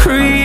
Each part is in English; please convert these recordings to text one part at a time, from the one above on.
creep.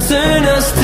turn us to